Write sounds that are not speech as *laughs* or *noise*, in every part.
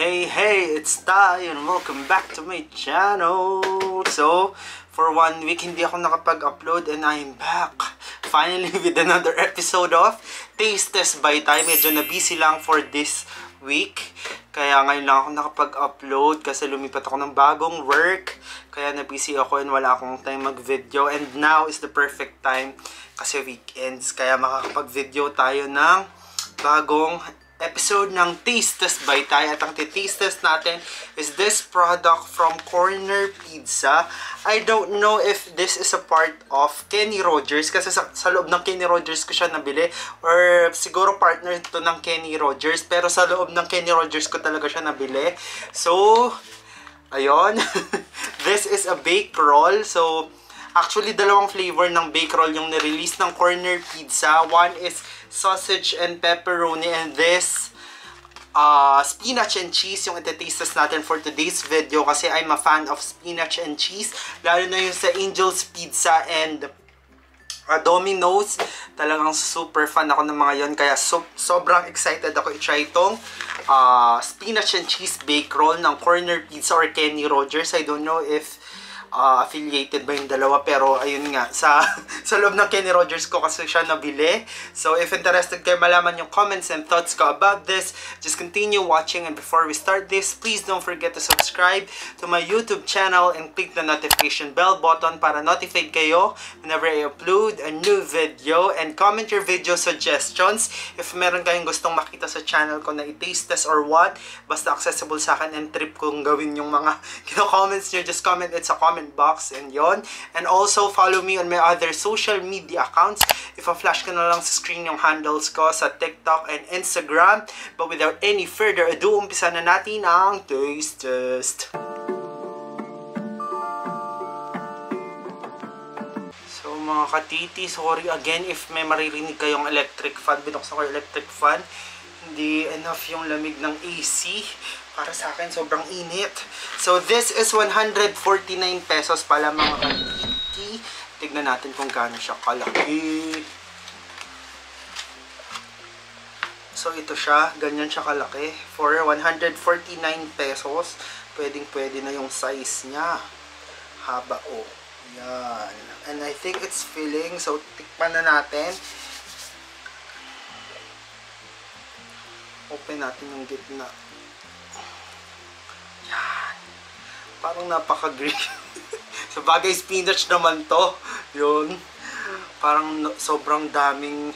Hey, hey, it's Ty and welcome back to my channel. So, for one week, hindi ako nakapag-upload and I'm back. Finally *laughs* with another episode of Taste Test by Ty. Medyo na busy lang for this week. Kaya ngayon lang ako nakapag-upload kasi lumipat ako ng bagong work. Kaya na busy ako and wala akong time mag-video. And now is the perfect time kasi weekends. Kaya makakapag-video tayo ng bagong episode ng Taste by Tay. At ang taste test natin is this product from Corner Pizza. I don't know if this is a part of Kenny Rogers kasi sa, sa loob ng Kenny Rogers ko siya nabili or siguro partner to ng Kenny Rogers pero sa loob ng Kenny Rogers ko talaga siya nabili. So, ayun. *laughs* this is a bake roll. So, Actually, dalawang flavor ng bake roll yung nirelease ng Corner Pizza. One is sausage and pepperoni and this uh, spinach and cheese yung itaste natin for today's video kasi I'm a fan of spinach and cheese. Lalo na yung sa Angel's Pizza and uh, Domino's. Talagang super fan ako ng mga yon Kaya so, sobrang excited ako i-try itong uh, spinach and cheese bake roll ng Corner Pizza or Kenny Rogers. I don't know if uh, affiliated ba yung dalawa? Pero ayun nga sa sa loob ng Kenny Rogers ko kasi siya nabili. So if interested kayo malaman yung comments and thoughts ko about this just continue watching. And before we start this please don't forget to subscribe to my YouTube channel and click the notification bell button para notified kayo whenever I upload a new video. And comment your video suggestions. If meron kayong gustong makita sa channel ko na i-taste test or what basta accessible sa akin and trip kong gawin yung mga *laughs* kino-comments nyo just comment it sa comment comment box. And yon. And also, follow me on my other social media accounts. If a flash ka na lang sa screen yung handles ko sa TikTok and Instagram. But without any further ado, umpisa na natin ang Taste Test. So mga katiti, sorry again if may maririnig kayong electric fan. Binuksan ko electric fan. Hindi enough yung lamig ng AC para sa akin sobrang init. So this is 149 pesos pala mga katiki. Tignan natin kung gaano siya kalaki. So ito siya, ganyan siya kalaki. For 149 pesos, pwedeng pwede na yung size niya. Haba o. Oh. Yan. And I think it's filling. So tikman na natin. Open natin yung gitna. Yan. Parang napaka-green. *laughs* Sa spinach naman to. Yun. Parang sobrang daming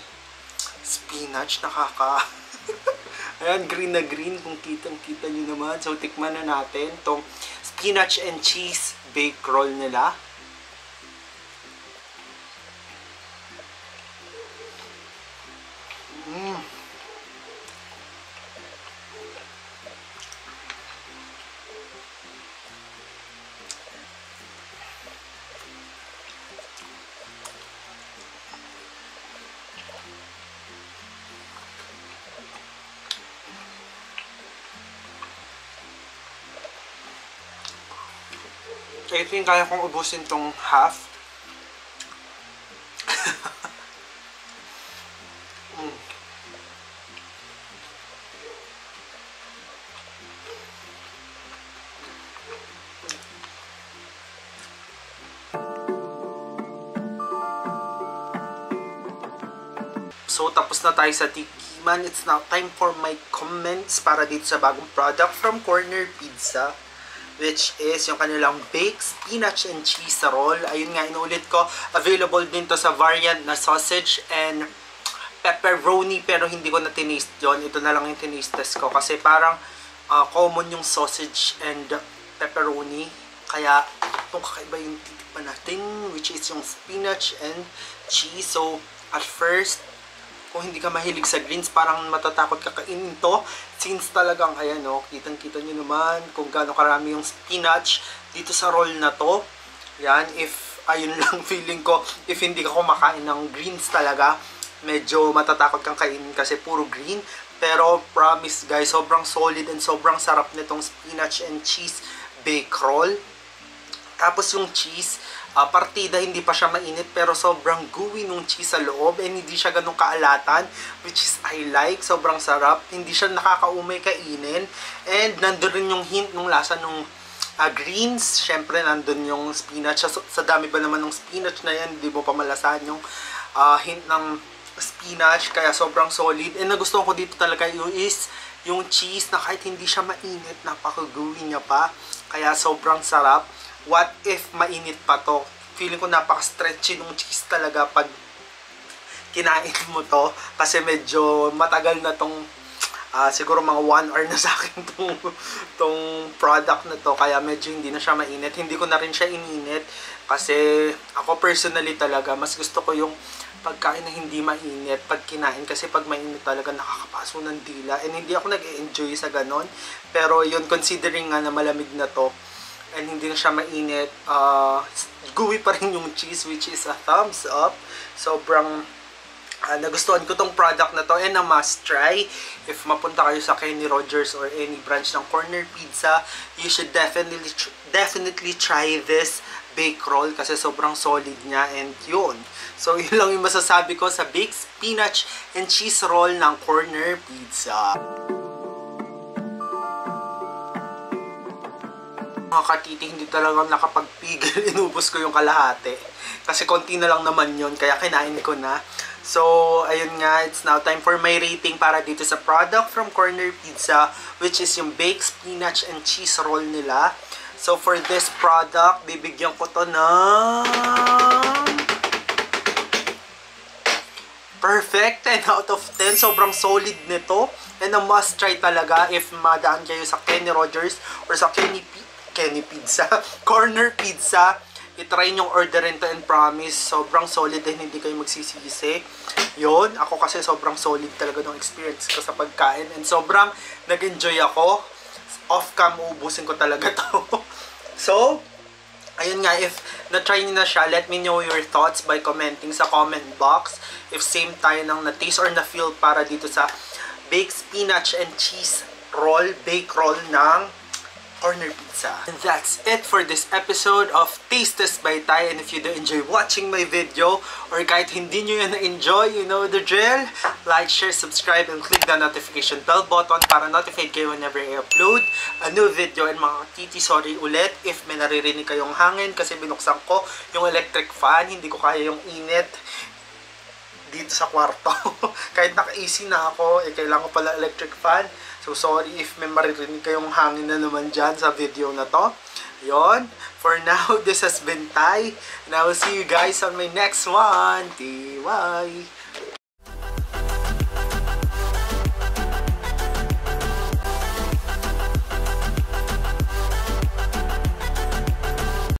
spinach. Nakaka... *laughs* Ayan, green na green. Kung kitang-kita nyo naman. So, tikman na natin tong spinach and cheese bake roll nila. So, ito yung kaya kong ubusin tong half. mm. So, tapos na tayo sa tikiman. It's now time for my comments para dito sa bagong product from Corner Pizza which is yung kanilang baked spinach and cheese roll. Ayun nga, inulit ko. Available din to sa variant na sausage and pepperoni pero hindi ko na tinist yon Ito na lang yung tinist test ko kasi parang uh, common yung sausage and pepperoni. Kaya itong kakaiba yung titikman natin which is yung spinach and cheese. So, at first, kung hindi ka mahilig sa greens, parang matatakot ka kainin to. Since talagang, ayan o, oh, kitang-kita nyo naman kung gaano karami yung spinach dito sa roll na to. Yan, if, ayun *laughs* lang feeling ko, if hindi ka kumakain ng greens talaga, medyo matatakot kang kainin kasi puro green. Pero promise guys, sobrang solid and sobrang sarap nitong spinach and cheese bake roll. Tapos yung cheese, ah, partida hindi pa siya mainit pero sobrang gooey nung cheese sa loob and hindi siya ganun kaalatan which is I like. Sobrang sarap. Hindi siya nakakaumay kainin and nandun rin yung hint nung lasa nung ah, greens. Syempre nandun yung spinach. Sa, sa dami ba naman ng spinach na yan, hindi mo pa malasahan yung ah, hint ng spinach kaya sobrang solid. And nagustuhan ko dito talaga yung is yung cheese na kahit hindi siya mainit, napaka-gooey niya pa. Kaya sobrang sarap. What if mainit pa to? Feeling ko napaka-stretchy ng cheese talaga pag kinain mo to. Kasi medyo matagal na tong ah, siguro mga 1 hour na sa akin *laughs* tong, tong product na to. Kaya medyo hindi na siya mainit. Hindi ko na rin siya ininit. Kasi ako personally talaga, mas gusto ko yung pagkain na hindi mainit pag kinain kasi pag mainit talaga nakakapaso ng dila and hindi ako nag-enjoy sa ganon pero yun considering nga na malamig na to and hindi na siya mainit uh, gooey pa rin yung cheese which is a thumbs up. Sobrang uh, nagustuhan ko tong product na to. And a must try. If mapunta kayo sa Kenny Rogers or any branch ng Corner Pizza you should definitely definitely try this bake roll kasi sobrang solid niya and yun. So *laughs* yun lang yung masasabi ko sa baked spinach and cheese roll ng Corner Pizza mga katiti, hindi talaga nakapagpigil. *laughs* Inubos ko yung kalahati. Kasi konti na lang naman yon kaya kinain ko na. So, ayun nga, it's now time for my rating para dito sa product from Corner Pizza, which is yung baked spinach and cheese roll nila. So, for this product, bibigyan ko to ng... Perfect! 10 out of 10. Sobrang solid nito. And a must try talaga if madaan kayo sa Kenny Rogers or sa Kenny, P- Kenny Pizza, *laughs* Corner Pizza. I-try nyong orderin to and promise. Sobrang solid din, hindi kayo magsisisi. Yon ako kasi sobrang solid talaga ng experience ko sa pagkain. And sobrang nag-enjoy ako. Off-cam, ubusin ko talaga *laughs* to. so, ayun nga, if na-try nyo na siya, let me know your thoughts by commenting sa comment box. If same tayo ng na-taste or na-feel para dito sa baked spinach and cheese roll, bake roll ng Corner Pizza. And that's it for this episode of Taste by Thai. And if you do enjoy watching my video, or kahit hindi nyo yan na-enjoy, you know the drill, like, share, subscribe, and click the notification bell button para notified kayo whenever I upload a new video. And mga titi, sorry ulit if may naririnig kayong hangin kasi binuksan ko yung electric fan. Hindi ko kaya yung init dito sa kwarto. *laughs* Kahit naka-AC na ako, eh, kailangan ko pala electric fan. So, sorry if may maririnig kayong hangin na naman dyan sa video na to. Yon. For now, *laughs* this has been Tai. And I will see you guys on my next one. TY.